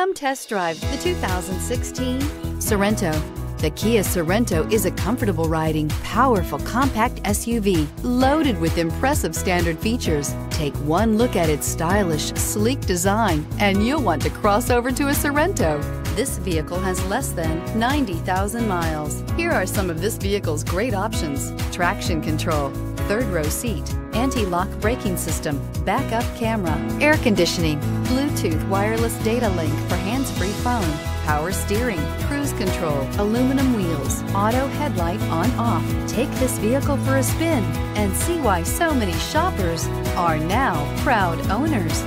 Come test drive the 2016 Sorento. The Kia Sorento is a comfortable riding, powerful compact SUV loaded with impressive standard features. Take one look at its stylish, sleek design and you'll want to cross over to a Sorento. This vehicle has less than 90,000 miles. Here are some of this vehicle's great options. Traction control, third row seat, anti-lock braking system, backup camera, air conditioning, Bluetooth wireless data link for hands-free phone, power steering, cruise control, aluminum wheels, auto headlight on off. Take this vehicle for a spin and see why so many shoppers are now proud owners.